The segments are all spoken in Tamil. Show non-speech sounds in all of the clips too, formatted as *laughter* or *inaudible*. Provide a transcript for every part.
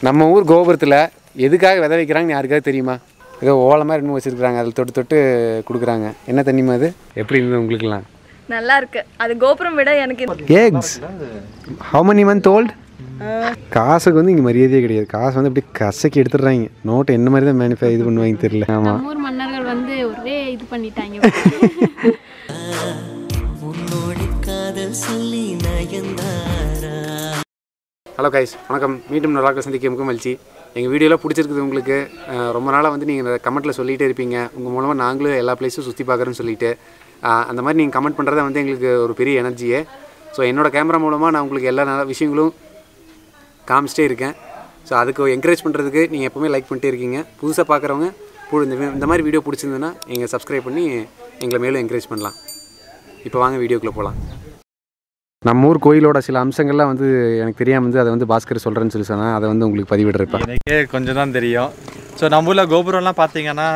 நம்ம ஊர் கோபுரத்தில் எதுக்காக விதை வைக்கிறாங்கன்னு யாருக்காவது தெரியுமா? ஏதோ ஓலமாக ரெண்டு வச்சுருக்குறாங்க. அதில் தொட்டு தொட்டு கொடுக்குறாங்க. என்ன தண்ணிமா அது? எப்படி இருந்தது உங்களுக்குலாம் நல்லா இருக்கு. அது கோபுரம் விட எனக்கு eggs how many month old? காசுக்கு வந்து இங்கே மரியாதையே கிடையாது. காசு வந்து அப்படியே கசக்கி எடுத்துடுறாங்க. நோட்டை என்ன மாதிரி தான் மேனிஃபை இது பண்ணுவாங்க தெரியல. ஆமாம் ஊர் மன்னர்கள் வந்து ஒரே இது பண்ணிட்டாங்க. *laughs* உன்னோடு காதல் சொல்லி நயந்தாரா ஹலோ கைஸ் வணக்கம். மீண்டும் நல்லா சந்திக்க முகம் மகிழ்ச்சி. எங்கள் வீடியோலாம் பிடிச்சிருக்குது உங்களுக்கு ரொம்ப நாளாக வந்து நீங்கள் கமெண்ட்டில் சொல்லிகிட்டே இருப்பீங்க. உங்கள் மூலமாக நாங்களும் எல்லா பிளேஸும் சுற்றி பார்க்குறோன்னு சொல்லிட்டு. அந்த மாதிரி நீங்கள் கமெண்ட் பண்ணுறத வந்து எங்களுக்கு ஒரு பெரிய எனர்ஜியே ஸோ என்னோட கேமரா மூலமாக நான் உங்களுக்கு எல்லா நல்ல விஷயங்களும் காமிச்சிட்டே இருக்கேன். ஸோ அதுக்கு என்கரேஜ் பண்ணுறதுக்கு நீங்கள் எப்போவுமே லைக் பண்ணிட்டே இருக்கீங்க. புதுசாக பார்க்குறவங்க இந்த இந்த மாதிரி வீடியோ பிடிச்சிருந்ததுன்னா நீங்கள் சப்ஸ்கிரைப் பண்ணி எங்களை மேலும் என்கரேஜ் பண்ணலாம். இப்போ வாங்க வீடியோக்குள்ளே போகலாம் நம்ம ஊர் கோயிலோட சில அம்சங்கள்லாம் வந்து எனக்கு தெரியாமல் வந்து அதை வந்து பாஸ்கர் சொல்கிறேன்னு சொல்லி சொன்னால் அதை வந்து உங்களுக்கு பதிவிடுறேன் எனக்கே கொஞ்சம் தான் தெரியும். ஸோ நம்ம ஊரில் கோபுரம்லாம் பார்த்தீங்கன்னா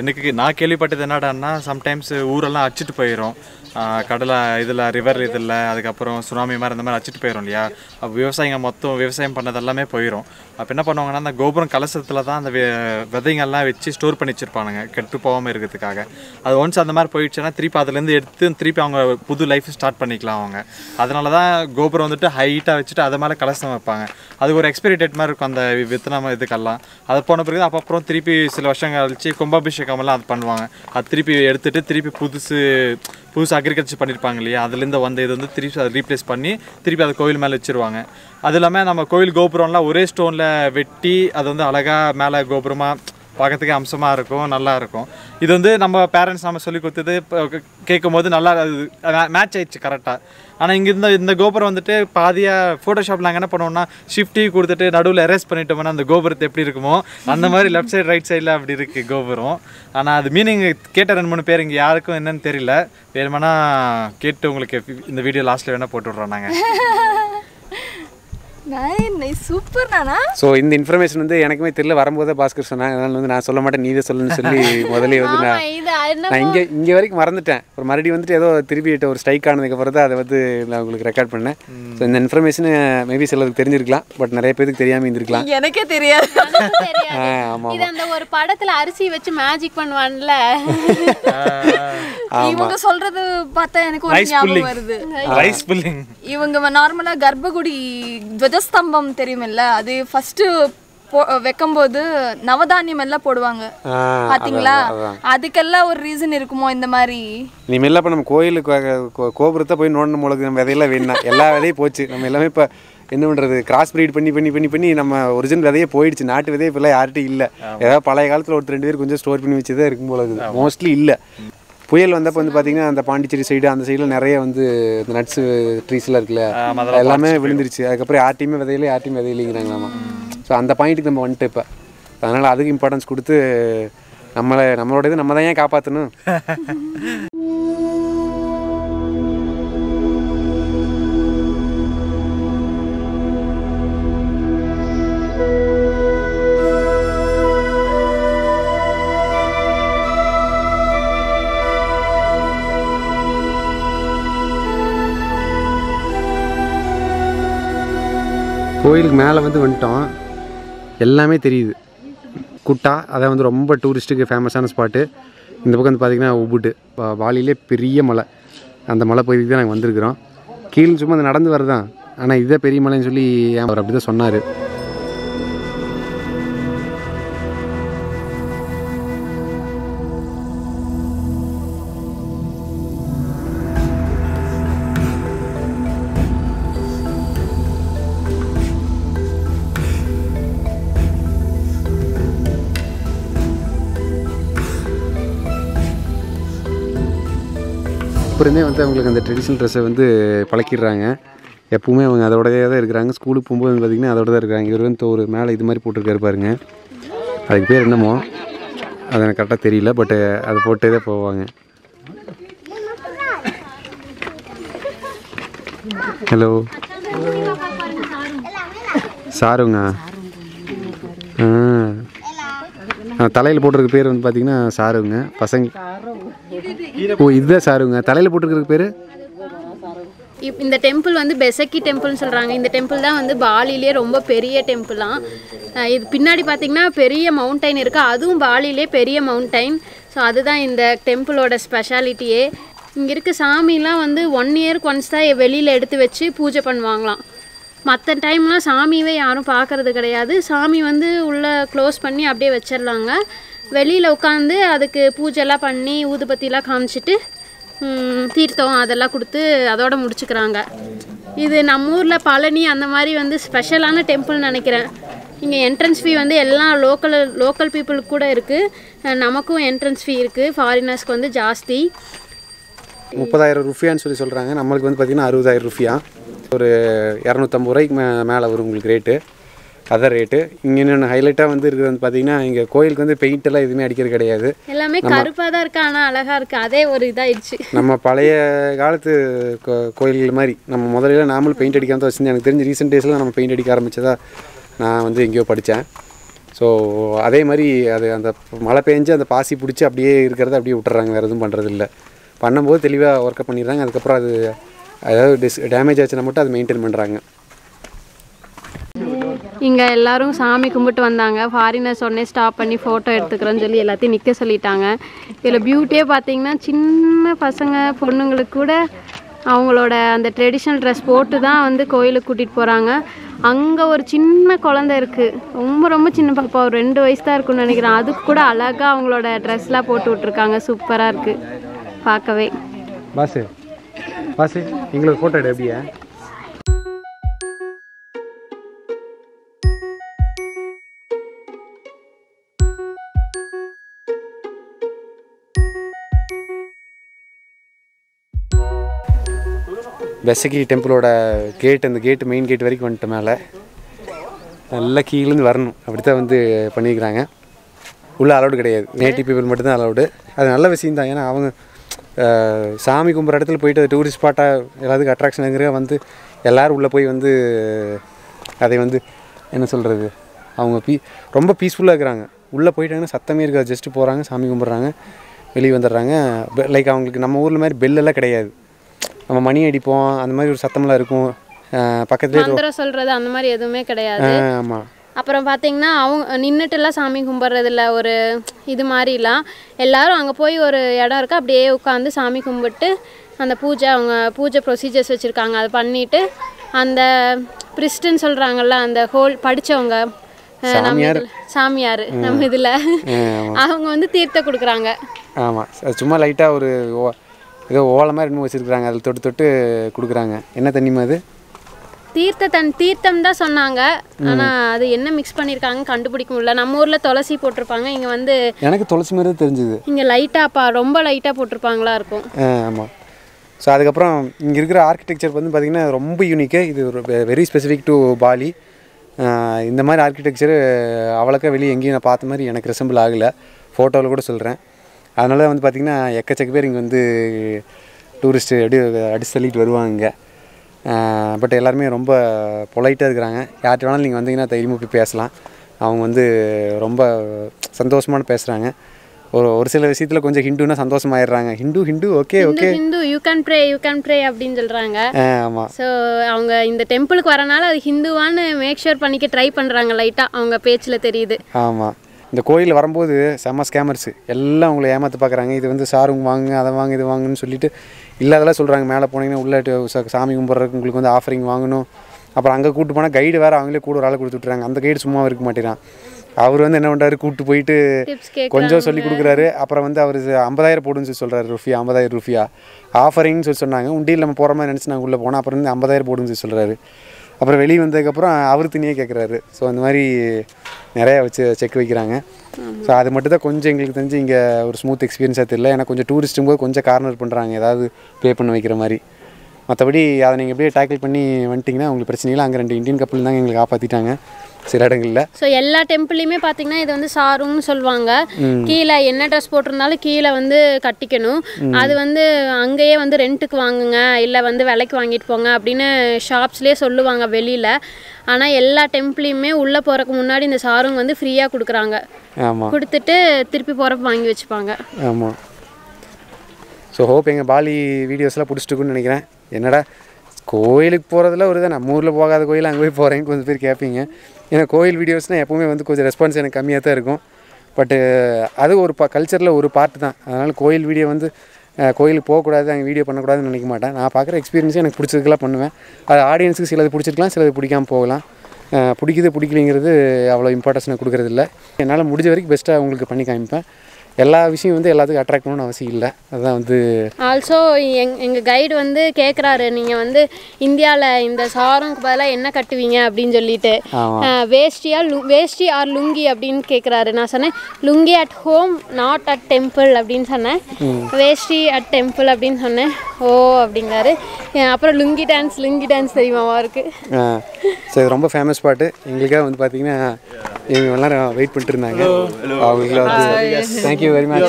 எனக்கு நான் கேள்விப்பட்டது என்னடான்னா சம்டைம்ஸ் ஊரெல்லாம் அச்சுட்டு போயிடும் கடலை இதில் ரிவர் இதில் அதுக்கப்புறம் சுனாமி மாதிரி இந்த மாதிரி அடிச்சிட்டு போயிடும் இல்லையா? அப்போ விவசாயிங்க மொத்தம் விவசாயம் பண்ணது எல்லாமே போயிடும் அப்போ என்ன பண்ணுவாங்கன்னா அந்த கோபுரம் கலசத்தில் தான் அந்த விதைங்கள்லாம் வச்சு ஸ்டோர் பண்ணி வச்சுருப்பானுங்க கெட்டு போகாமல் இருக்கிறதுக்காக. அது ஒன்ஸ் அந்த மாதிரி போயிடுச்சுன்னா திருப்பி அதுலேருந்து எடுத்து திருப்பி அவங்க புது லைஃப் ஸ்டார்ட் பண்ணிக்கலாம் அவங்க. அதனால தான் கோபுரம் வந்துட்டு ஹைட்டாக வச்சுட்டு அது மேலே கலசம் வைப்பாங்க. அது ஒரு எக்ஸ்பைரி டேட் மாதிரி இருக்கும் அந்த வித்தனம் இதுக்கெல்லாம். அது போன பிறகு அப்போ அப்புறம் திருப்பி சில வருஷங்கள் கழிச்சு கும்பாபிஷேகமெல்லாம் அது பண்ணுவாங்க. அது திருப்பி எடுத்துகிட்டு திருப்பி புதுசு புதுசு அக்ரிகல்ச்சர் பண்ணியிருப்பாங்க இல்லையா? அதுலேருந்து வந்த இது வந்து திருப்பி அதை ரீப்ளேஸ் பண்ணி திருப்பி அதை கோவில் மேலே வச்சிருவாங்க. அது இல்லாமல் நம்ம கோவில் கோபுரம்லாம் ஒரே ஸ்டோனில் வெட்டி அது வந்து அழகாக மேலே கோபுரமாக பார்க்கறதுக்கு அம்சமாக இருக்கும் நல்லா இருக்கும். இது வந்து நம்ம பேரண்ட்ஸ் நம்ம சொல்லி கொடுத்தது கேட்கும் போது நல்லா மேட்ச் ஆயிடுச்சு கரெக்டாக ஆனால் இங்கே இருந்த இந்த கோபுரம் வந்துட்டு பாதியாக ஃபோட்டோஷாப்பில் நாங்கள் என்ன பண்ணுவோம்னா ஷிஃப்டி கொடுத்துட்டு நடுவில் எரேஸ் பண்ணிட்டோம்னா அந்த கோபுரத்தை எப்படி இருக்குமோ அந்த மாதிரி லெஃப்ட் சைடு ரைட் சைடில் அப்படி இருக்குது கோபுரம். ஆனால் அது மீனிங் கேட்ட ரெண்டு மூணு பேர் இங்கே யாருக்கும் என்னன்னு தெரியல. வேணுமானா கேட்டு உங்களுக்கு இந்த வீடியோ லாஸ்ட்டில் வேணால் போட்டு விட்றோம் நாங்கள் *laughs* சூப்பர் நானா ஸோ இந்த இன்ஃபர்மேஷன் வந்து எனக்குமே தெரியல. வரும்போதே பாஸ்கர் சொன்னாங்க. அதனால வந்து நான் சொல்ல மாட்டேன். நீதே சொல்லுன்னு சொல்லி *laughs* முதலே வந்து நான் இங்கே இங்கே வரைக்கும் மறந்துட்டேன். ஒரு மறுபடியும் வந்துட்டு ஏதோ திருப்பி ஒரு ஸ்ட்ரைக் ஆனதுக்கு அப்புறம் தான் அதை வந்து நான் உங்களுக்கு ரெக்கார்ட் பண்ணேன். ஸோ இந்த இன்ஃபர்மேஷன் மேபி சிலருக்கு தெரிஞ்சிருக்கலாம். பட் நிறைய பேருக்கு தெரியாமல் இருந்திருக்கலாம். எனக்கே தெரியாது. *laughs* ஆமாம் இது அந்த ஒரு படத்துல அரிசி வச்சு மேஜிக் பண்ணுவான்ல. *laughs* இவங்க சொல்றது பார்த்தா எனக்கு ஒரு ஞாபகம் வருது. இவங்க நார்மலா கர்ப்பகுடி துவஜஸ்தம்பம் தெரியுமில்ல? அது ஃபர்ஸ்ட் வைக்கும்போது நவதானியம் எல்லாம் போடுவாங்க. பாத்தீங்களா. அதுக்கெல்லாம் ஒரு ரீசன் இருக்குமோ இந்த மாதிரி? இனிமேல் இப்போ நம்ம கோயிலுக்கு கோபுரத்தை போய் நோண்டணும் முழுக்கு நம்ம விதையெல்லாம் வேணும் எல்லா விதையும் போச்சு. நம்ம எல்லாமே இப்போ என்ன பண்ணுறது கிராஸ் ப்ரீட் பண்ணி பண்ணி பண்ணி பண்ணி நம்ம ஒரிஜினல் விதையே போயிடுச்சு. நாட்டு விதையே இப்போல்லாம் யார்கிட்டும் இல்லை. ஏதாவது பழைய காலத்தில் ஒருத்தர் ரெண்டு பேர் கொஞ்சம் ஸ்டோர் பண்ணி வச்சதே இருக்கும் போல இருக்குது மோஸ்ட்லி இல்லை. புயல் வந்தப்போ வந்து பார்த்தீங்கன்னா அந்த பாண்டிச்சேரி சைடு அந்த சைடில் நிறைய வந்து இந்த நட்ஸு ட்ரீஸ்லாம் இருக்குல்ல எல்லாமே விழுந்துருச்சு. அதுக்கப்புறம் யார்ட்டையுமே விதையில யார்ட்டையும் விதையிலைங்கிறாங்களாமா. ஸோ அந்த பாயிண்ட்டுக்கு நம்ம வந்துட்டு இப்போ. அதனால் அதுக்கு இம்பார்ட்டன்ஸ் கொடுத்து நம்மளை நம்மளோட இது நம்ம தான் ஏன் காப்பாற்றணும் *laughs* கோயிலுக்கு மேலே வந்து வந்துட்டோம். எல்லாமே தெரியுது. குட்டா அதை வந்து ரொம்ப டூரிஸ்ட்டுக்கு ஃபேமஸான ஸ்பாட்டு இந்த பக்கம் வந்து பார்த்திங்கன்னா உபுட்டு வா- வாலியிலே பெரிய மலை. அந்த மலை பகுதிக்கு தான் நாங்கள் வந்திருக்கிறோம். கீழே சும்மா அந்த நடந்து வரதான் ஆனால் இதுதான் பெரிய மலைன்னு சொல்லி அவர் அப்படி தான் சொன்னார். அப்புறமே வந்து அவங்களுக்கு அந்த ட்ரெடிஷ்னல் ட்ரெஸ்ஸை வந்து பழக்கிடுறாங்க. எப்பவுமே அவங்க அதோடையே தான் இருக்கிறாங்க. ஸ்கூலுக்கு போகும்போது பார்த்திங்கன்னா அதோட தான் இருக்கிறாங்க. இவர் வந்து ஒரு மேலே இது மாதிரி போட்டிருக்காரு பாருங்க. அதுக்கு பேர் என்னமோ? அது எனக்கு கரெக்டாக தெரியல பட்டு அதை போட்டே தான் போவாங்க. ஹலோ சாருங்க. ஆ. தலையில் போட்டிருக்க பேர் வந்து பார்த்தீங்கன்னா சாருங்க. பசங்க ஓ இதுதான் சாருங்க. தலையில் போட்டிருக்கிற பேர்? இப் இந்த டெம்பிள் வந்து பெசக்கி டெம்பிள்னு சொல்கிறாங்க இந்த டெம்பிள் தான் வந்து பாலிலே ரொம்ப பெரிய டெம்பிளாம் இது பின்னாடி பார்த்தீங்கன்னா பெரிய மவுண்டைன் இருக்குது அதுவும் பாலிலே பெரிய மவுண்டைன் ஸோ அதுதான் இந்த டெம்பிளோட ஸ்பெஷாலிட்டியே இங்கே இருக்க சாமிலாம் வந்து ஒன் இயருக்கு ஒன்ஸ் தான் வெளியில் எடுத்து வச்சு பூஜை பண்ணுவாங்களாம். மற்ற டைம்லாம் சாமியவே யாரும் பார்க்கறது கிடையாது. சாமி வந்து உள்ளே க்ளோஸ் பண்ணி அப்படியே வச்சிடலாங்க. வெளியில் உட்காந்து அதுக்கு பூஜைலாம் பண்ணி ஊதுபத்திலாம் காமிச்சிட்டு தீர்த்தம் அதெல்லாம் கொடுத்து அதோட முடிச்சுக்கிறாங்க. இது நம்ம ஊரில் பழனி அந்த மாதிரி வந்து ஸ்பெஷலான டெம்பிள்னு நினைக்கிறேன். இங்கே என்ட்ரன்ஸ் ஃபீ வந்து எல்லா லோக்கல் லோக்கல் பீப்புளுக்கு கூட இருக்குது நமக்கும் என்ட்ரன்ஸ் ஃபீ இருக்குது ஃபாரினர்ஸ்க்கு வந்து ஜாஸ்தி. முப்பதாயிரம் ருஃபியான்னு சொல்லி சொல்கிறாங்க நம்மளுக்கு வந்து பார்த்திங்கன்னா அறுபதாயிரம் ருஃபியா ஒரு இரநூத்தம்பது ரூபாய்க்கு மே மேலே வரும் உங்களுக்கு ரேட்டு அதான் ரேட்டு இங்கே இன்னொன்று ஹைலைட்டாக வந்து இருக்குது வந்து பார்த்தீங்கன்னா இங்கே கோயிலுக்கு வந்து பெயிண்ட் எல்லாம் எதுவுமே அடிக்கிறது கிடையாது. எல்லாமே கருப்பாக தான் இருக்கு ஆனால் அழகாக இருக்குது அதே ஒரு இதாயிடுச்சு. நம்ம பழைய காலத்து கோயில்கள் மாதிரி நம்ம முதல்ல நாமளும் பெயிண்ட் அடிக்காம தான் வச்சுருந்தேன் எனக்கு தெரிஞ்ச ரீசெண்ட் டேஸில் நம்ம பெயிண்ட் அடிக்க ஆரம்பிச்சதா நான் வந்து எங்கேயோ படித்தேன் ஸோ அதே மாதிரி அது அந்த மழை பெஞ்சு அந்த பாசி பிடிச்சி அப்படியே இருக்கிறத அப்படியே விட்டுறாங்க வேறு எதுவும் பண்ணுறது இல்லை. பண்ணும்போது தெளிவாக ஒர்க்கை பண்ணிடுறாங்க. அதுக்கப்புறம் அது அதாவது டிஸ் டேமேஜ் ஆச்சுன்னா மட்டும் அது மெயின்டைன் பண்ணுறாங்க இங்கே எல்லாரும் சாமி கும்பிட்டு வந்தாங்க. ஃபாரினர்ஸ் உடனே ஸ்டாப் பண்ணி ஃபோட்டோ எடுத்துக்கிறோன்னு சொல்லி எல்லாத்தையும் நிற்க சொல்லிட்டாங்க. இதில் பியூட்டியே பார்த்தீங்கன்னா சின்ன பசங்க பொண்ணுங்களுக்கு கூட அவங்களோட அந்த ட்ரெடிஷ்னல் ட்ரெஸ் போட்டு தான் வந்து கோயிலுக்கு கூட்டிகிட்டு போகிறாங்க அங்கே ஒரு சின்ன குழந்தை இருக்குது ரொம்ப ரொம்ப சின்ன பாப்பா ஒரு ரெண்டு வயசு தான் இருக்குன்னு நினைக்கிறேன். அதுக்கு கூட அழகாக அவங்களோட ட்ரெஸ்லாம் போட்டு விட்ருக்காங்க சூப்பராக இருக்குது பார்க்கவே. பாஸு பாஸு எங்களுக்கு ஃபோட்டோ எப்படியா? பெசகி டெம்பிளோட கேட் அந்த கேட்டு மெயின் கேட் வரைக்கும் வந்துட்டு மேலே. நல்லா கீழேருந்து வரணும். அப்படி தான் வந்து பண்ணியிருக்கிறாங்க. உள்ளே அலௌடு கிடையாது. நேட்டிவ் பீப்புள் மட்டும்தான் அலௌடு அது நல்ல விஷயம் தான். ஏன்னா அவங்க சாமி கும்பிட்ற இடத்துல போயிட்டு அது டூரிஸ்ட் ஸ்பாட்டாக எல்லாத்துக்கும் அட்ராக்ஷனுங்கிற வந்து எல்லோரும் உள்ளே போய் வந்து அதை வந்து என்ன சொல்கிறது அவங்க பீ ரொம்ப பீஸ்ஃபுல்லாக இருக்கிறாங்க. உள்ளே போயிட்டாங்கன்னா சத்தமே இருக்காது. ஜஸ்ட்டு போகிறாங்க சாமி கும்பிட்றாங்க வெளியே வந்துடுறாங்க. லைக் அவங்களுக்கு நம்ம ஊரில் மாதிரி பெல்லெல்லாம் கிடையாது. நம்ம மணி அடிப்போம் அந்த மாதிரி ஒரு சத்தமெல்லாம் இருக்கும். பக்கத்துலேயே சொல்கிறது அந்த மாதிரி எதுவுமே கிடையாது. ஆமாம் அப்புறம் பார்த்தீங்கன்னா அவங்க நின்றுட்டுலாம் சாமி கும்பிட்றதில்ல ஒரு இது மாதிரிலாம் எல்லாரும் அங்கே போய் ஒரு இடம் இருக்கு அப்படியே உட்காந்து சாமி கும்பிட்டு அந்த பூஜை அவங்க பூஜை ப்ரொசீஜர்ஸ் வச்சுருக்காங்க. அதை பண்ணிட்டு அந்த பிரிஸ்டுன்னு சொல்கிறாங்கல்ல அந்த ஹோல் படித்தவங்க நம்ம இதில் சாமியார் நம்ம இதில். அவங்க வந்து தீர்த்தம் கொடுக்குறாங்க. ஆமாம் சும்மா லைட்டாக ஒரு ஏதோ ஓலை மாதிரி என்னமோ வச்சுருக்குறாங்க. அதில் தொட்டு தொட்டு கொடுக்குறாங்க. என்ன தண்ணிமா அது? தீர்த்த தன் தீர்த்தம் தான் சொன்னாங்க. ஆனால் அது என்ன மிக்ஸ் பண்ணியிருக்காங்க கண்டுபிடிக்க முடியல. நம்ம ஊரில் துளசி போட்டிருப்பாங்க. இங்கே வந்து எனக்கு துளசி மாதிரி தெரிஞ்சுது. இங்கே லைட்டாப்பா ரொம்ப லைட்டாக போட்டிருப்பாங்களா இருக்கும். ஆமாம் ஸோ அதுக்கப்புறம் இங்கே இருக்கிற ஆர்கிடெக்சர் வந்து பார்த்திங்கன்னா ரொம்ப யூனிக்கு இது வெரி ஸ்பெசிஃபிக் டு பாலி இந்த மாதிரி ஆர்கிடெக்சரு அவ்வளோக்கா வெளியே எங்கேயும் நான் பார்த்த மாதிரி எனக்கு ரெசம்பிள் ஆகலை. ஃபோட்டோவில் கூட சொல்கிறேன் அதனால வந்து பார்த்திங்கன்னா எக்கச்சக்க பேர் இங்கே வந்து டூரிஸ்ட்டு அப்படியே அடிச்சு தள்ளிட்டு வருவாங்க பட் எல்லாருமே ரொம்ப பொலைட்டாக இருக்கிறாங்க. யார்கிட்ட வேணாலும் நீங்கள் வந்தீங்கன்னா தைரியமாக போய் பேசலாம். அவங்க வந்து ரொம்ப சந்தோஷமான பேசுகிறாங்க ஒரு ஒரு சில விஷயத்தில் கொஞ்சம் ஹிந்துனா சந்தோஷமாயிடுறாங்க. Hindu Hindu okay okay Hindu you can pray you can pray அப்படின்னு சொல்கிறாங்க ஆமாம் ஸோ அவங்க இந்த டெம்பிளுக்கு வரனால அது ஹிந்துவான்னு மேக் ஷூர் பண்ணிக்க ட்ரை பண்ணுறாங்க லைட்டாக அவங்க பேச்சில் தெரியுது. ஆமாம் இந்த கோயில் வரும்போது செம்ம ஸ்கேமர்ஸு எல்லாம் உங்களை ஏமாற்ற பார்க்குறாங்க இது வந்து சாருங்க வாங்க அதை வாங்க இது வாங்குன்னு சொல்லிட்டு இல்லாதெல்லாம் சொல்கிறாங்க மேலே போனீங்கன்னா உள்ள சாமி கும்பிட்றதுக்கு உங்களுக்கு வந்து ஆஃபரிங் வாங்கணும். அப்புறம் அங்கே கூட்டு போனால் கைடு வேறு அவங்களே கூட ஒரு ஆளை கொடுத்து விட்றாங்க அந்த கைடு சும்மா இருக்க மாட்டேறான். அவர் வந்து என்ன பண்ணுறாரு கூப்பிட்டு போயிட்டு கொஞ்சம் சொல்லி கொடுக்குறாரு. அப்புறம் வந்து அவர் ஐம்பதாயிரம் போடுன்னு சொல்லி சொல்கிறாரு ருஃபியா ஐம்பதாயிரம் ருஃபியா ஆஃபரிங்னு சொல்லி சொன்னாங்க. உண்டியில் நம்ம போகிற மாதிரி நினச்சி நாங்கள் உள்ளே போனோம். அப்புறம் வந்து ஐம்பதாயிரம் போடுன்னு சொல்லி சொல்கிறாரு அப்புறம் வெளியே வந்ததுக்கப்புறம் அவர் தனியே கேட்குறாரு ஸோ அந்த மாதிரி நிறையா வச்சு செக் வைக்கிறாங்க. ஸோ அது மட்டும் தான் கொஞ்சம் எங்களுக்கு தெரிஞ்சு இங்கே ஒரு ஸ்மூத் எக்ஸ்பீரியன்ஸாக தெரியல. ஏன்னா கொஞ்சம் டூரிஸ்ட்டும் போது கொஞ்சம் கார்னர் பண்ணுறாங்க ஏதாவது பே பண்ண வைக்கிற மாதிரி. மற்றபடி அதை நீங்கள் எப்படியே டேக்கிள் பண்ணி வந்துட்டிங்கன்னா உங்களுக்கு பிரச்சனை இல்லை. அங்கே ரெண்டு இந்தியன் கப்பல் தாங்க எங்களுக்கு காப்பாற்றிட்டாங்க சில இடங்களில். ஸோ எல்லா டெம்பிளையுமே பார்த்தீங்கன்னா இது வந்து சாருன்னு சொல்லுவாங்க. கீழே என்ன ட்ரெஸ் போட்டிருந்தாலும் கீழே வந்து கட்டிக்கணும். அது வந்து அங்கேயே வந்து ரெண்ட்டுக்கு வாங்குங்க இல்லை வந்து விலைக்கு வாங்கிட்டு போங்க அப்படின்னு ஷாப்ஸ்லேயே சொல்லுவாங்க வெளியில். ஆனால் எல்லா டெம்பிளையுமே உள்ளே போகிறதுக்கு முன்னாடி இந்த சாருங்க வந்து ஃப்ரீயாக கொடுக்குறாங்க. கொடுத்துட்டு திருப்பி போகிறப்ப வாங்கி வச்சுப்பாங்க. ஆமாம் ஸோ ஹோப் எங்கள் பாலி வீடியோஸ்லாம் பிடிச்சிட்டுக்குன்னு நினைக்கிறேன். என்னடா கோயிலுக்கு போகிறதுல ஒரு தான்? நம்ம ஊரில் போகாத கோயில் அங்கே போய் போகிறேன்னு கொஞ்சம் பேர் கேட்பீங்க ஏன்னா கோயில் வீடியோஸ்னால் எப்போவுமே வந்து கொஞ்சம் ரெஸ்பான்ஸ் எனக்கு கம்மியாக தான் இருக்கும். பட்டு அது ஒரு ப கல்ச்சரில் ஒரு பார்ட் தான். அதனால் கோயில் வீடியோ வந்து கோயிலுக்கு போகக்கூடாது அங்கே வீடியோ பண்ணக்கூடாதுன்னு நினைக்க மாட்டேன். நான் பார்க்குற எக்ஸ்பீரியன்ஸே எனக்கு பிடிச்சதுக்கெல்லாம் பண்ணுவேன். அது ஆடியன்ஸுக்கு சிலது பிடிச்சிருக்கலாம் சிலது பிடிக்காம போகலாம். பிடிக்குது பிடிக்கலைங்கிறது அவ்வளோ இம்பார்ட்டன்ஸ் நான் கொடுக்குறதில்ல. என்னால் முடிஞ்ச வரைக்கும் பெஸ்ட்டாக உங்களுக்கு பண்ணி காமிப்பேன். எல்லா விஷயம் வந்து எல்லாத்துக்கும் அட்ராக்ட் பண்ணணும்னு அவசியம் இல்லை. அதுதான் வந்து ஆல்சோ எங் எங்கள் கைடு வந்து கேட்குறாரு நீங்கள் வந்து இந்தியாவில் இந்த சாரம்க்கு பதிலாக என்ன கட்டுவீங்க? அப்படின்னு சொல்லிட்டு. வேஷ்டியா லு வேஷ்டி ஆர் லுங்கி? அப்படின்னு கேட்குறாரு நான் சொன்னேன் lungi at home not at temple அப்படின்னு சொன்னேன். வேஷ்டி அட் டெம்பிள் அப்படின்னு சொன்னேன். ஓ அப்படிங்கிறாரு. அப்புறம் லுங்கி டான்ஸ் லுங்கி டான்ஸ் தெரியுமாவா இருக்கு ஸோ இது ரொம்ப ஃபேமஸ் பாட்டு. எங்களுக்காக வந்து பார்த்தீங்கன்னா இவங்க எல்லாரும் வெயிட் பண்ணிட்டு இருந்தாங்க அவங்களுக்கு வந்து தேங்க்யூ வெரி மச்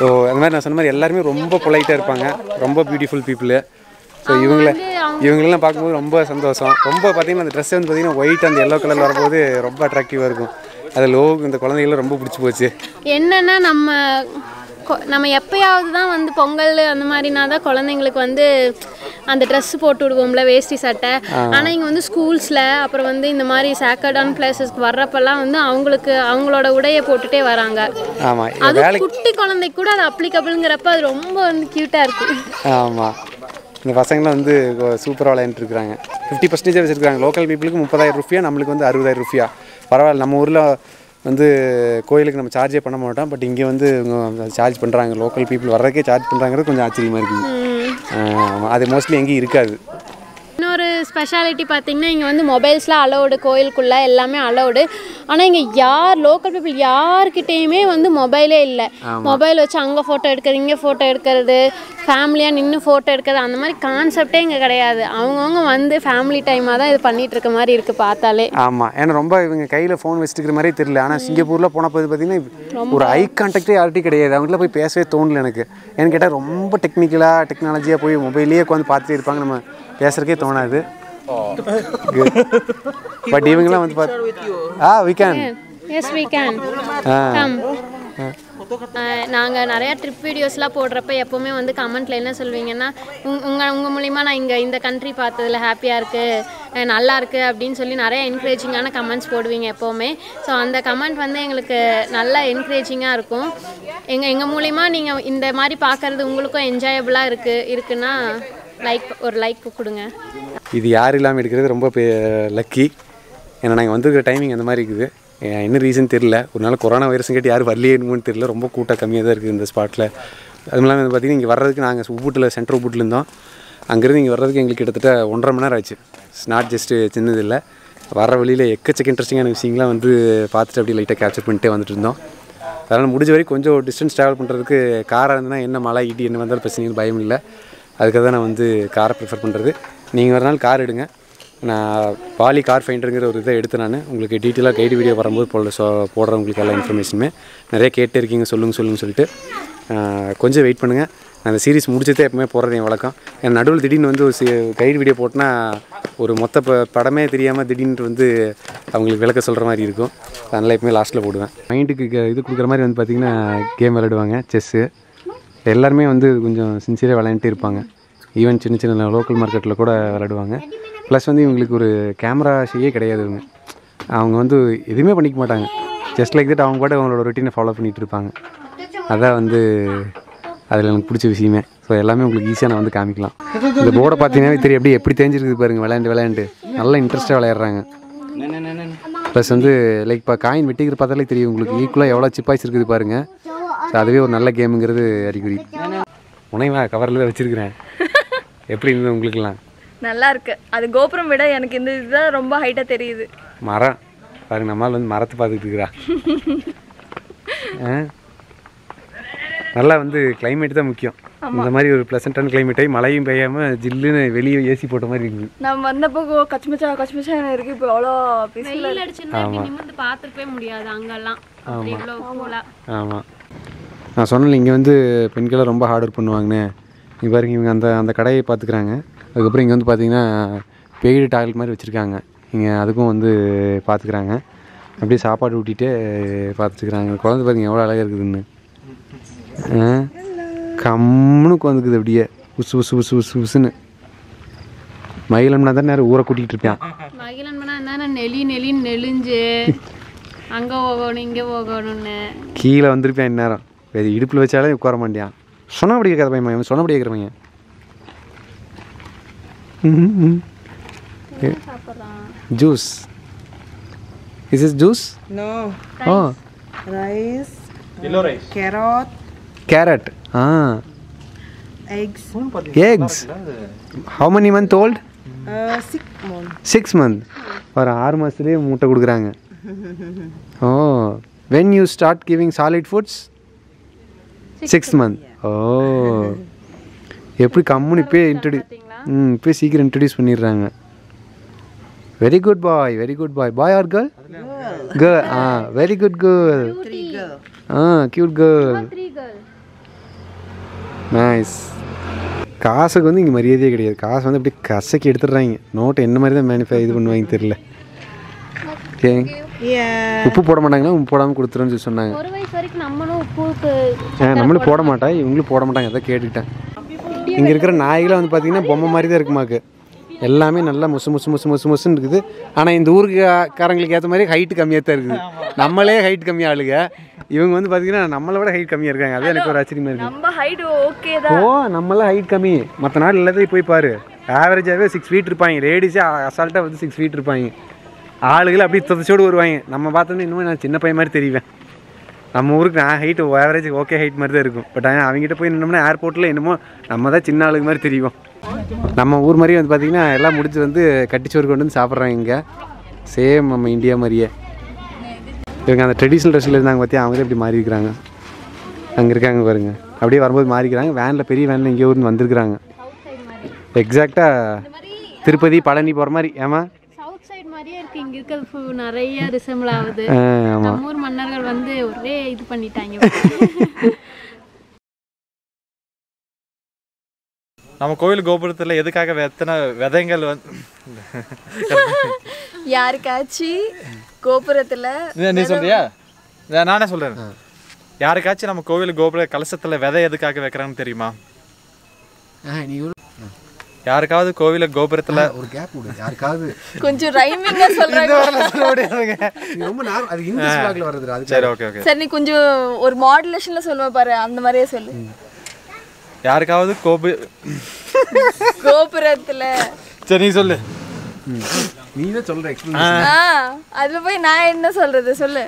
ஸோ அந்த மாதிரி நான் சொன்ன மாதிரி எல்லாருமே ரொம்ப பொலைட்டாக இருப்பாங்க. ரொம்ப பியூட்டிஃபுல் பீப்புளு ஸோ இவங்கள இவங்களெல்லாம் பார்க்கும்போது ரொம்ப சந்தோஷம். ரொம்ப பார்த்தீங்கன்னா அந்த ட்ரெஸ் வந்து பார்த்தீங்கன்னா ஒயிட் அந்த எல்லோ கலர் வரும்போது ரொம்ப அட்ராக்டிவாக இருக்கும். அது லோ இந்த குழந்தைகளும் ரொம்ப பிடிச்சி போச்சு. என்னன்னா நம்ம நம்ம எப்பயாவது தான் வந்து பொங்கல் அந்த மாதிரினா தான் குழந்தைங்களுக்கு வந்து அந்த ட்ரெஸ் போட்டு விடுவோம்ல வேஷ்டி சட்டை. ஆனால் இங்கே வந்து ஸ்கூல்ஸில் அப்புறம் வந்து இந்த மாதிரி சேக்கர்டான பிளேசஸ்க்கு வர்றப்பெல்லாம் வந்து அவங்களுக்கு அவங்களோட உடையை போட்டுட்டே வராங்க. அது குட்டி குழந்தைக்கு கூட அது அப்ளிகபிள்ங்கிறப்ப அது ரொம்ப வந்து க்யூட்டாக இருக்குது ஆமாம் இந்த பசங்களாம் வந்து சூப்பராக விளையாண்டுட்டு இருக்கிறாங்க ஃபிஃப்டி பர்சன்டேஜ் வச்சுருக்காங்க. லோக்கல் பீப்புளுக்கு முப்பதாயிரம் ருபியா நம்மளுக்கு வந்து அறுபதாயிரம் ருபியா? பரவாயில்ல நம்ம ஊரில் வந்து கோயிலுக்கு நம்ம சார்ஜே பண்ண மாட்டோம். பட் இங்கே வந்து சார்ஜ் பண்ணுறாங்க லோக்கல் பீப்புள் வர்றதுக்கே சார்ஜ் பண்ணுறாங்கிறது கொஞ்சம் ஆச்சரியமாக இருக்குது. அது மோஸ்ட்லி எங்கேயும் இருக்காது. இன்னொரு ஸ்பெஷாலிட்டி பார்த்தீங்கன்னா இங்கே வந்து மொபைல்ஸ்லாம் அலௌடு கோயிலுக்குள்ளே எல்லாமே அலௌடு ஆனால் இங்கே யார் லோக்கல் பீப்புள் யார்கிட்டேயுமே வந்து மொபைலே இல்லை. மொபைல் வச்சு அங்கே ஃபோட்டோ எடுக்கிறது இங்கே ஃபோட்டோ எடுக்கிறது ஃபேமிலியாக நின்று ஃபோட்டோ எடுக்கிறது அந்த மாதிரி கான்செப்டே இங்கே கிடையாது. அவங்கவுங்க வந்து ஃபேமிலி டைமாக தான் இது பண்ணிட்டு இருக்க மாதிரி இருக்குது பார்த்தாலே. ஆமாம் ஏன்னா ரொம்ப இவங்க கையில் ஃபோன் வச்சுருக்கிற மாதிரியே தெரியல. ஆனால் சிங்கப்பூரில் போன போது பார்த்தீங்கன்னா ஒரு ஐ கான்டாக்டே யார்கிட்டையும் கிடையாது. அவங்கள்ட்ட போய் பேசவே தோணல எனக்கு. ஏன்னு கேட்டால் ரொம்ப டெக்னிக்கலாக டெக்னாலஜியாக போய் மொபைல்லேயே உட்காந்து பார்த்துட்டே இருப்பாங்க. நம்ம பேசுறதுக்கே தோணாது. பட் இவங்கெல்லாம் வந்து பார்த்து ஆ we can yes we can come நாங்கள் நிறையா ட்ரிப் வீடியோஸ்லாம் போடுறப்ப எப்போவுமே வந்து கமெண்ட்டில் என்ன சொல்வீங்கன்னா உங் உங்கள் உங்கள் மூலிமா நான் இங்கே இந்த கண்ட்ரி பார்த்ததுல ஹாப்பியாக இருக்குது நல்லா இருக்குது அப்படின்னு சொல்லி நிறைய என்கரேஜிங்கான கமெண்ட்ஸ் போடுவீங்க எப்போவுமே. ஸோ அந்த கமெண்ட் வந்து எங்களுக்கு நல்லா என்கரேஜிங்காக இருக்கும். எங்கள் எங்கள் மூலிமா நீங்கள் இந்த மாதிரி பார்க்குறது உங்களுக்கும் என்ஜாயபுளாக இருக்குது இருக்குன்னா லைக் ஒரு லைக் கொடுங்க. இது யார் இல்லாமல் எடுக்கிறது ரொம்ப லக்கி ஏன்னா நாங்கள் வந்திருக்கிற டைமிங் அந்த மாதிரி இருக்குது. என்ன ரீசன் தெரில ஒரு நாள் கொரோனா வைரஸ் கேட்டு யாரும் வரலையேன்னு தெரியல. ரொம்ப கூட்டம் கம்மியாக தான் இருக்குது இந்த ஸ்பாட்டில் அதுவும் இல்லாமல் வந்து பார்த்தீங்கன்னா இங்கே வர்றதுக்கு நாங்கள் உப்புட்டில் சென்ட்ரல் உப்புட்டில் இருந்தோம். அங்கேருந்து இங்கே வர்றதுக்கு எங்களுக்கு கிட்டத்தட்ட ஒன்றரை மணி நேரம் ஆச்சு. நாட் ஜஸ்ட்டு சின்னது இல்லை. வர வழியில் எக்கச்சக்க இன்ட்ரெஸ்டிங்கான விஷயங்கள்லாம் வந்து பார்த்துட்டு அப்படியே லைட்டாக கேப்சர் பண்ணிட்டே வந்துட்டு இருந்தோம். அதனால் முடிஞ்ச வரைக்கும் கொஞ்சம் டிஸ்டன்ஸ் ட்ராவல் பண்ணுறதுக்கு காராக இருந்ததுன்னா என்ன மழை இடி என்ன வந்தாலும் பிரச்சனைகள் பயம் இல்லை. அதுக்காக தான் நான் வந்து காரை ப்ரிஃபர் பண்ணுறது நீங்கள் ஒரு நாள் கார் எடுங்க. நான் பாலி கார் ஃபைண்டருங்கிற ஒரு இதை எடுத்து நான். உங்களுக்கு டீட்டெயிலாக கைடு வீடியோ வரும்போது போட ஸோ போடுறேன் உங்களுக்கு எல்லா இன்ஃபர்மேஷனுமே நிறைய கேட்டு இருக்கீங்க சொல்லுங்கள் சொல்லுங்கள் சொல்லிட்டு கொஞ்சம் வெயிட் பண்ணுங்கள் நான் அந்த சீரிஸ் முடிச்சதே எப்பவுமே போடுறது என் வழக்கம். என் நடுவில் திடீர்னு வந்து ஒரு கைடு வீடியோ போட்டேன்னா ஒரு மொத்த ப படமே தெரியாமல் திடீர்னு வந்து அவங்களுக்கு விளக்க சொல்கிற மாதிரி இருக்கும். அதனால் எப்பவுமே லாஸ்ட்டில் போடுவேன். மைண்டுக்கு இது கொடுக்குற மாதிரி வந்து பார்த்திங்கன்னா கேம் விளையாடுவாங்க செஸ்ஸு எல்லாருமே வந்து கொஞ்சம் சின்சியராக விளையாண்டுட்டு இருப்பாங்க. ஈவன் சின்ன சின்ன லோக்கல் மார்க்கெட்டில் கூட விளையாடுவாங்க. ப்ளஸ் வந்து இவங்களுக்கு ஒரு கேமரா ஷேயே கிடையாது இவங்க. அவங்க வந்து எதுவுமே பண்ணிக்க மாட்டாங்க. ஜஸ்ட் லைக் தட் அவங்க பாட்டு அவங்களோட ரொட்டீனை ஃபாலோ பண்ணிகிட்டு இருப்பாங்க. அதான் வந்து அதில் எனக்கு பிடிச்ச விஷயமே. ஸோ எல்லாமே உங்களுக்கு ஈஸியாக நான் வந்து காமிக்கலாம். இந்த போர்டை பார்த்தீங்கன்னா தெரியும். அப்படியே எப்படி தெரிஞ்சிருக்குது பாருங்கள் விளையாண்டு விளையாண்டு. நல்லா இன்ட்ரெஸ்ட்டாக விளையாடுறாங்க. ப்ளஸ் வந்து லைக் இப்போ காயின் வெட்டிக்கிற பார்த்தாலே தெரியும். உங்களுக்கு ஈக்குவலாக எவ்வளோ சிப்பாய்ஸ் இருக்குது பாருங்கள் ஸோ அதுவே ஒரு நல்ல கேமுங்கிறது அறிகுறி. உனைவா கவரில் தான் வச்சுருக்கிறேன். எப்படி இருந்தது உங்களுக்குலாம் நல்லா இருக்கு அது கோபுரம் விட எனக்கு இந்த இதுதான் ரொம்ப ஹைட்டா தெரியுது. மரம். பாருங்க நம்மால் வந்து மரத்தை பார்த்துக்கிட்டு இருக்கிறா. ஆ? நல்லா வந்து கிளைமேட் தான் முக்கியம். இந்த மாதிரி ஒரு ப்ளசண்ட்டான கிளைமேட்டை மழையும் பெய்யாமல் ஜில்லுன்னு வெளியே ஏசி போட்ட மாதிரி இருக்குது. நம்ம வந்தப்போ கச்மச்சா கச்மச்சா இருக்கு. இப்போ பீஸ்ஃபுல்லாக வெயில் இப்படி நிமிர்ந்து பார்த்துருக்கவே முடியாது அங்கெல்லாம். கூலாக ஆமாம் நான் சொன்னேன் இங்கே வந்து பெண்களை ரொம்ப ஹார்ட் ஒர்க் பண்ணுவாங்கன்னு. இங்கே பாருங்க இவங்க அந்த அந்த கடையை பார்த்துக்குறாங்க. அதுக்கப்புறம் இங்கே வந்து பார்த்தீங்கன்னா பெய்டு டாய்லெட் மாதிரி வச்சுருக்காங்க. இங்கே அதுக்கும் வந்து பார்த்துக்குறாங்க. அப்படியே சாப்பாடு ஊட்டிட்டு பார்த்துக்கிறாங்க. குழந்தை பாருங்க எவ்வளோ அழகாக இருக்குதுன்னு? கம்முன்னு உட்காந்துக்குது அப்படியே. உசு உசு உசு உசு உசுன்னு மயிலம்னா தான் நேரம் ஊரை கூட்டிகிட்டு இருப்பான் இருந்தா நெளி நெளின்னு நெளிஞ்சு. அங்க போகணும் இங்க போகணும்னு. கீழே வந்திருப்பேன் இந்நேரம். இடுப்பில் வச்சாலே உட்கார மாட்டியான். சொன்னபடி கேட்காத பையன் இவன் சொன்னபடி கேட்குற பையன் juice is is juice No, oh rice, yellow rice carrot, carrot ah eggs, eggs how many month old. Six month ஒரு ஆறு மாதத்துலேயே முட்டை கொடுக்குறாங்க. ஓ when you start giving solid foods six month oh. எப்படி கம்முன்னு இப்போயே இன்ட்ரடியூ ம் இப்போ சீக்கிரம் இன்ட்ரடியூஸ் பண்ணிடுறாங்க. Very good boy very good boy boy or girl girl ah very good girl. Ah cute girl nice காசுக்கு வந்து இங்கே மரியாதையே கிடையாது. காசு வந்து அப்படியே கசக்கி எடுத்துடுறாங்க. நோட்டு என்ன மாதிரி தான் மேனிஃபை இது பண்ணுவாங்க தெரியல. உப்பு போட மாட்டாங்கன்னா உப்பு போடாமல் கொடுத்துருன்னு சொல்லி சொன்னாங்க. ஒரு வயசு வரைக்கும் நம்மளும் உப்புக்கு ஆ, நம்மளும் போட மாட்டா. இவங்களும் போட மாட்டாங்க. அதான் கேட்டுக்கிட்டேன். இங்கே இருக்கிற நாய்களாம் வந்து பார்த்தீங்கன்னா பொம்மை மாதிரி தான் இருக்குமாக்கு. எல்லாமே நல்லா முசு முசு முசு முசு முசுன்னு இருக்குது. ஆனால் இந்த ஊருக்கு காரங்களுக்கு ஏற்ற மாதிரி ஹைட்டு கம்மியாக தான் இருக்குது. நம்மளே ஹைட் கம்மியாக ஆளுங்க இவங்க வந்து பார்த்தீங்கன்னா நம்மளை விட ஹைட் கம்மியாக இருக்காங்க. அது எனக்கு ஒரு ஆச்சரியமாக இருக்குது நம்ம ஹைட் ஓகே தான். ஓ நம்மளாம் ஹைட் கம்மி. மற்ற நாள் எல்லாத்தையும் போய் பாரு. ஆவரேஜாகவே சிக்ஸ் ஃபீட் இருப்பாங்க. லேடிஸே அசால்ட்டாக வந்து சிக்ஸ் ஃபீட் இருப்பாங்க. ஆளுகளை அப்படியே துதச்சோடு வருவாங்க. நம்ம பார்த்தோன்னா இன்னும் நான் சின்ன பையன் மாதிரி தெரிவேன். நம்ம ஊருக்கு நான் ஹைட் ஆவரேஜ் ஓகே ஹைட் மாதிரி தான் இருக்கும். பட் ஆனால் அவங்ககிட்ட போய் நின்னோம்னா ஏர்போர்ட்டில் என்னமோ நம்ம தான் சின்ன ஆளுங்க மாதிரி தெரியும் நம்ம ஊர் மாதிரியே வந்து பார்த்திங்கன்னா எல்லாம் முடிச்சு வந்து கட்டிச்சோறு கொண்டு வந்து சாப்பிட்றாங்க இங்கே. சேம் நம்ம இந்தியா மாதிரியே. இவங்க அந்த ட்ரெடிஷ்னல் ட்ரெஸ்ஸில் இருந்தாங்க பார்த்தியா அவங்க தான் இப்படி மாறி இருக்கிறாங்க. அங்கே இருக்காங்க பாருங்க. அப்படியே வரும்போது மாறிக்கிறாங்க. வேனில் பெரிய வேனில் இங்கே ஊர்னு வந்திருக்கிறாங்க. எக்ஸாக்டாக திருப்பதி பழனி போகிற மாதிரி. ஏமா மாதிரியே இருக்கு. இங்க இருக்கிறது full நிறைய ரிசம்பிள் ஆகுது. நம்ம ஊர் மன்னர்கள் வந்து ஒரே இது பண்ணிட்டாங்க. *laughs* நம்ம கோயில் கோபுரத்தில் எதுக்காக எத்தனை விதைங்கள் வந்து யாருக்காச்சும் கோபுரத்துல நீ- சொல்றியா? நான் நானே சொல்றேன். யாருக்காச்சும் நம்ம கோவில் கோபுர கலசத்துல விதை எதுக்காக வைக்கிறாங்கன்னு தெரியுமா? யாருக்காவது கோவில கோபுரத்துல ஒரு கேப் விடு. யாருக்காவது கொஞ்சம் ரைமிங்கா *laughs* சொல்றாங்க. *laughs* ரொம்ப நேரம் அது இங்கிலீஷ் பிளாக்ல வருது அது சரி ஓகே ஓகே சரி நீ கொஞ்சம் ஒரு மாடுலேஷன்ல சொல்லுவ பாரு அந்த மாதிரியே சொல்லு. யாருக்காவது கோபு கோபுரத்துல. சரி நீ சொல்லு. நீ தான் சொல்ற அதுல போய் நான் என்ன சொல்றது? சொல்லு.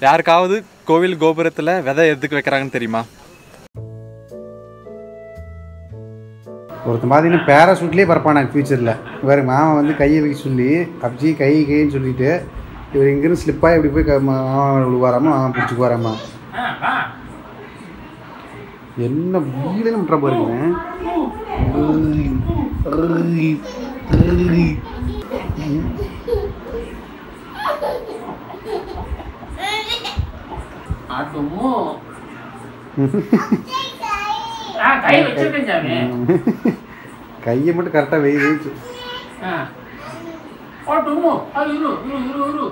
யாருக்காவது கோவில் கோபுரத்துல விதை எதுக்கு வைக்கிறாங்கன்னு தெரியுமா? ஒருத்தன் பார்த்தீங்கன்னா பேராசூட்லேயே பறப்பானாங்க ஃபியூச்சரில் வேறு மாமா வந்து கையை வைக்க சொல்லி அப்ஜி கை கைன்னு சொல்லிட்டு இவர் இங்கேருந்து ஸ்லிப்பாக இப்படி போய் மாமா விழுவாராமா மாமா பிடிச்சிக்கு வராமா என்ன வீடு முட்டுற பாருங்க ஆ *laughs* கை வச்சிருக்கேன் சாமி. *laughs* கையை மட்டும் கரெக்டாக வெய் வெயிச்சு ஆ. ஓ டும்மு. ஆ இரு இரு இரு இரு.